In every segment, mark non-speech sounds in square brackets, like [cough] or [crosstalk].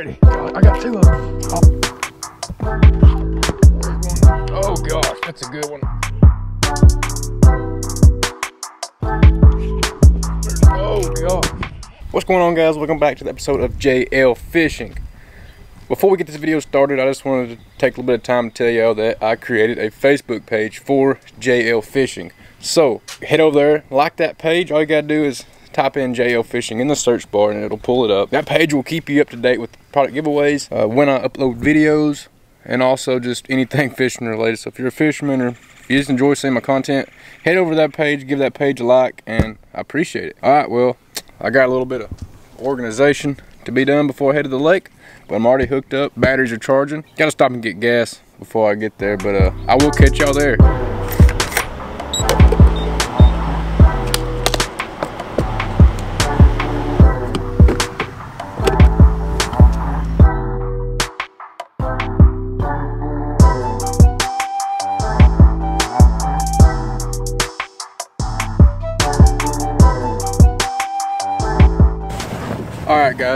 already. I got two of them. Oh, oh gosh, that's a good one. Oh gosh. What's going on guys? Welcome back to the episode of JL Fishing. Before we get this video started, I just wanted to take a little bit of time to tell y'all that I created a Facebook page for JL Fishing. So, head over there, like that page. All you gotta do is type in JL Fishing in the search bar and it'll pull it up. That page will keep you up to date with product giveaways, uh, when I upload videos, and also just anything [laughs] fishing related. So if you're a fisherman or you just enjoy seeing my content, head over to that page, give that page a like, and I appreciate it. All right, well, I got a little bit of organization to be done before I head to the lake but I'm already hooked up. Batteries are charging. Gotta stop and get gas before I get there, but uh, I will catch y'all there.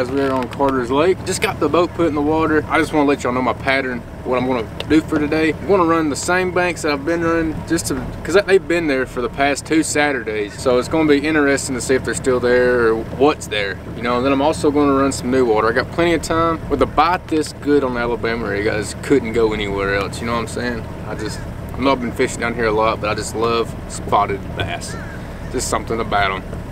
Guys we're on carter's lake. Just got the boat put in the water. I just want to let y'all know my pattern what i'm going to do for today. I'm going to run the same banks that i've been running just to because they've been there for the past two saturdays. So it's going to be interesting to see if they're still there or what's there you know? And then i'm also going to run some new water. I got plenty of time. With a bite this good on alabama you guys couldn't go anywhere else you know what i'm saying? I just I know I've been fishing down here a lot but i just love spotted bass. Just something about them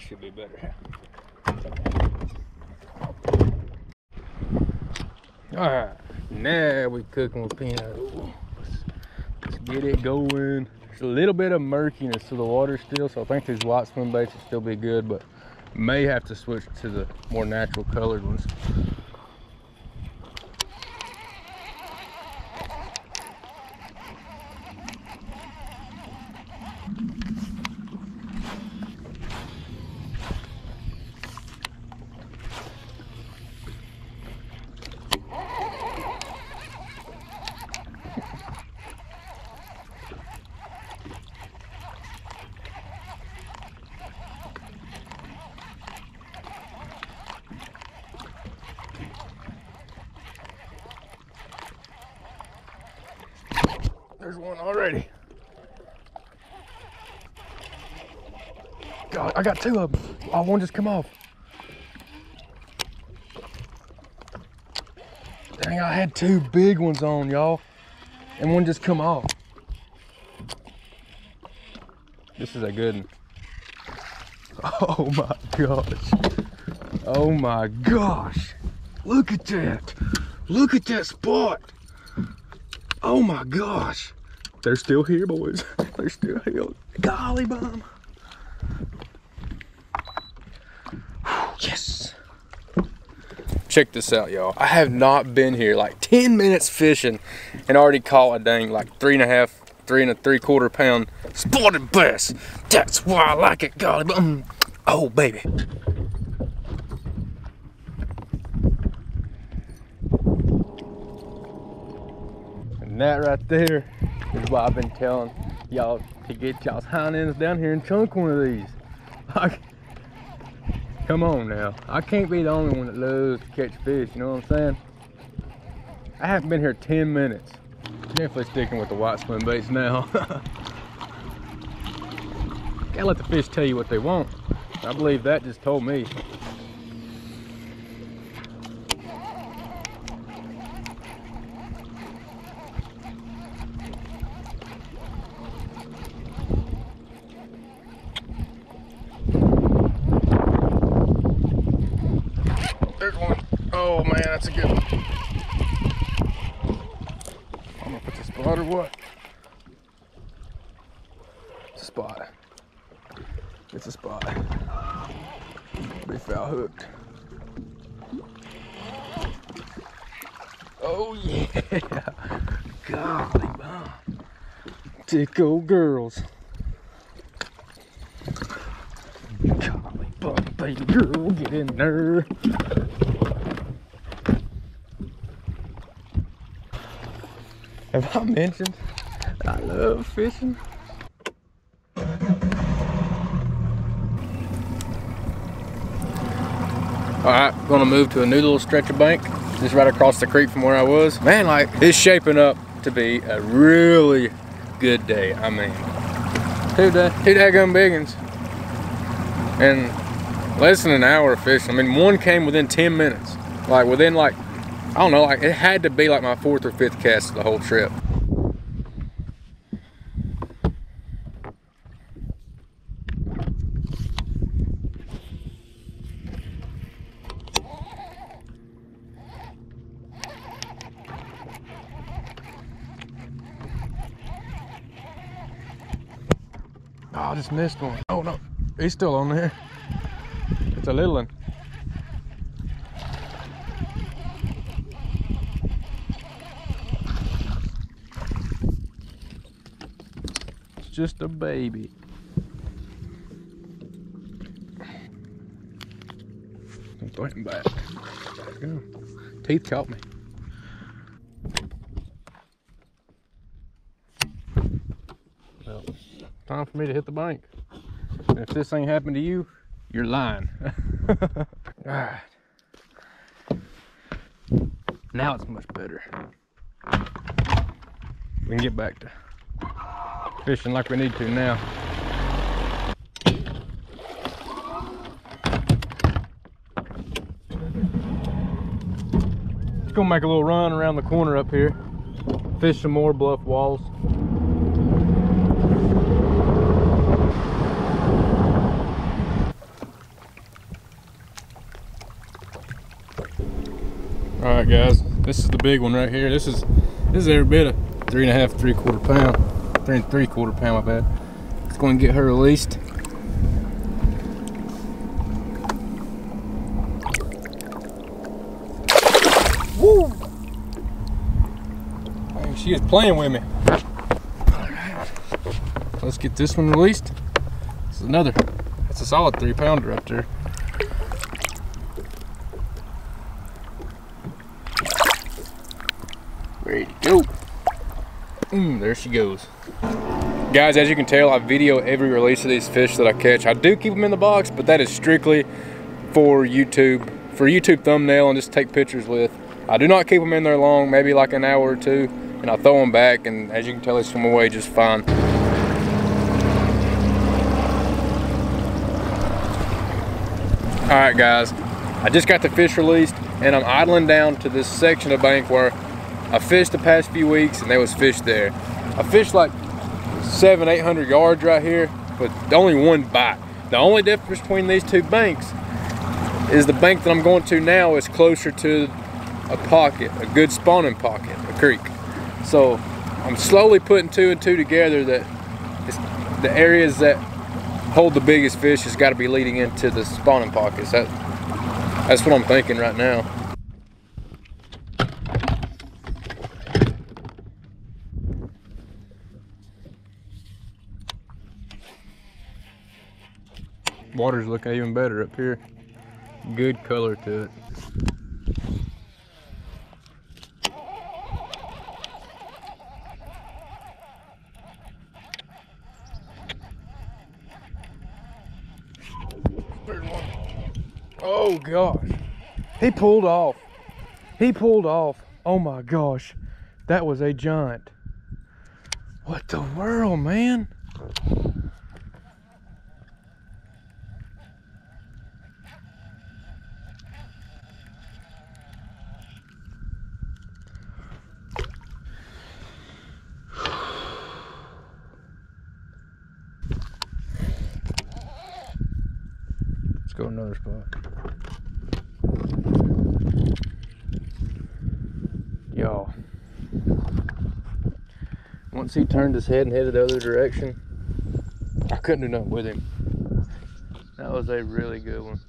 that should be better. All right, now we cooking with peanut. Let's, let's get it going. There's a little bit of murkiness to the water still, so I think these white swim baits will still be good, but may have to switch to the more natural colored ones. There's one already. God, I got two of them. Oh, one just come off. Dang, I had two big ones on, y'all. And one just come off. This is a good one. [laughs] Oh my gosh. Oh my gosh. Look at that. Look at that spot. Oh my gosh. They're still here, boys. [laughs] They're still here. Golly bum. Yes. Check this out, y'all. I have not been here like 10 minutes fishing and already caught a dang like three and a half, three and a three quarter pound spotted bass. That's why I like it, golly bum. Oh, baby. And that right there is why I've been telling y'all to get y'all's hind ends down here and chunk one of these. Come on now. I can't be the only one that loves to catch fish, you know what I'm saying? I haven't been here 10 minutes. Definitely sticking with the white swim baits now. [laughs] Gotta let the fish tell you what they want. I believe that just told me Oh man, that's a good one. I'm gonna put the spot or what? It's a spot. It's a spot. Be foul hooked. Oh yeah. [laughs] Golly bomb. Tickle girls. Golly bomb, baby girl, get in there. Have I mentioned I love fishing? Alright, gonna move to a new little stretch of bank, just right across the creek from where I was. Man, like, it's shaping up to be a really good day. I mean, two, da two daggum biggins. And less than an hour of fishing. I mean, one came within 10 minutes. Like, within like, I don't know, like, it had to be like my fourth or fifth cast of the whole trip. Oh, I just missed one. Oh no, he's still on there. It's a little one. Just a baby. I'm throwing back. There go. Teeth caught me. Well, time for me to hit the bank. And if this ain't happened to you, you're lying. [laughs] Alright. Now it's much better. We can get back to fishing like we need to now. Just gonna make a little run around the corner up here. Fish some more bluff walls. All right, guys, this is the big one right here. This is this is every bit of three and a half, three quarter pound, three and three quarter pound. My bad. It's going to get her released. Woo! Dang, she is playing with me. Right, let's get this one released. Is another. That's a solid three pounder up there. Ready to go. Mm, there she goes. Guys, as you can tell, I video every release of these fish that I catch. I do keep them in the box, but that is strictly for YouTube, for YouTube thumbnail and just take pictures with. I do not keep them in there long, maybe like an hour or two, and I throw them back, and as you can tell, they swim away just fine. All right, guys, I just got the fish released, and I'm idling down to this section of bank where I fished the past few weeks and there was fish there. I fished like seven, 800 yards right here, but only one bite. The only difference between these two banks is the bank that I'm going to now is closer to a pocket, a good spawning pocket, a creek. So I'm slowly putting two and two together that the areas that hold the biggest fish has got to be leading into the spawning pockets. That, that's what I'm thinking right now. Water's looking even better up here. Good color to it. Oh gosh. He pulled off. He pulled off. Oh my gosh. That was a giant. What the world, man? Go another spot. y'all. Once he turned his head and headed the other direction, I couldn't do nothing with him. That was a really good one.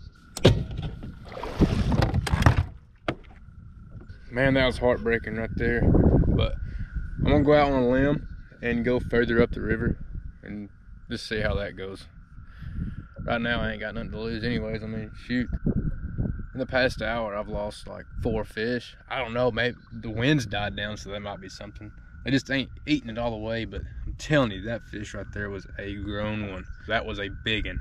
Man, that was heartbreaking right there. But I'm gonna go out on a limb and go further up the river and just see how that goes. Right now, I ain't got nothing to lose anyways. I mean, shoot. In the past hour, I've lost like four fish. I don't know, maybe the wind's died down, so that might be something. They just ain't eating it all the way, but I'm telling you, that fish right there was a grown one. That was a big one.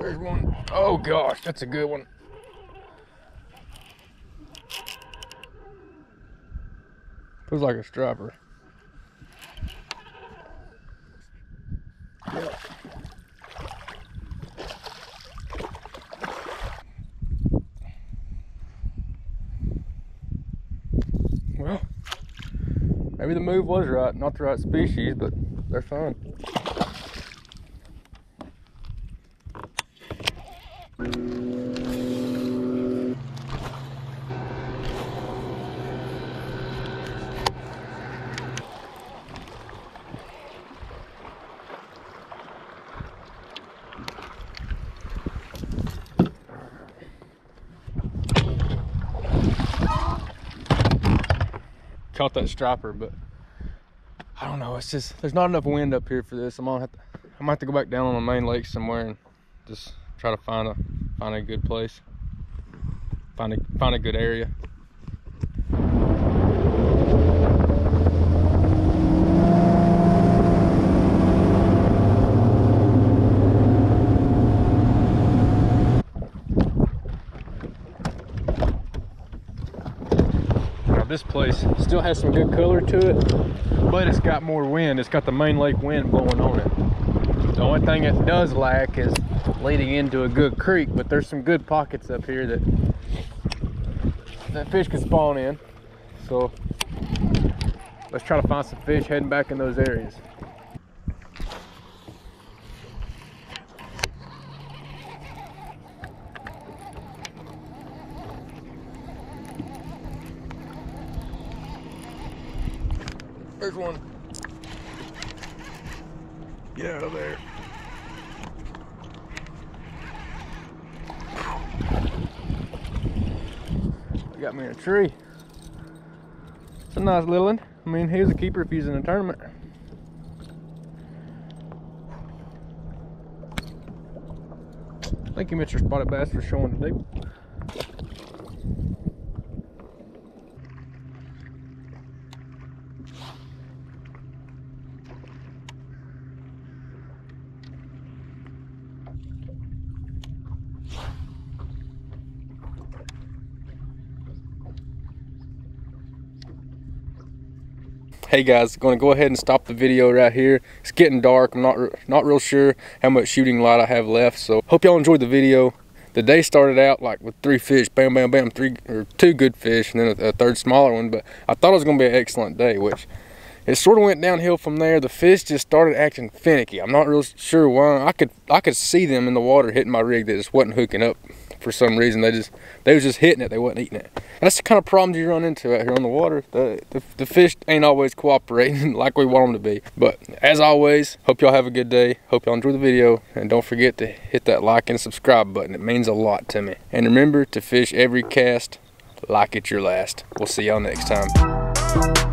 There's one. Oh gosh, that's a good one. Feels like a striper. Well, maybe the move was right, not the right species, but they're fun. Caught that striper, but I don't know. It's just there's not enough wind up here for this. I'm gonna have to I might have to go back down on the main lake somewhere and just try to find a find a good place. Find a find a good area. This place still has some good color to it, but it's got more wind. It's got the main lake wind blowing on it. The only thing it does lack is leading into a good creek, but there's some good pockets up here that that fish can spawn in. So let's try to find some fish heading back in those areas. One. Get out of there. Got me in a tree. It's a nice little one. I mean, he's a keeper if he's in a tournament. Thank you, Mr. Spotted Bass, for showing today. Hey guys going to go ahead and stop the video right here. It's getting dark. I'm not not real sure how much shooting light i have left so hope y'all enjoyed the video. The day started out like with three fish bam bam bam three or two good fish and then a, a third smaller one but i thought it was going to be an excellent day which it sort of went downhill from there. The fish just started acting finicky. I'm not real sure why. I could i could see them in the water hitting my rig that just wasn't hooking up for some reason. They just they was just hitting it. They wasn't eating it. That's the kind of problems you run into out here on the water. The, the, the fish ain't always cooperating [laughs] like we want them to be. But as always, hope y'all have a good day. Hope y'all enjoy the video. And don't forget to hit that like and subscribe button. It means a lot to me. And remember to fish every cast like it's your last. We'll see y'all next time.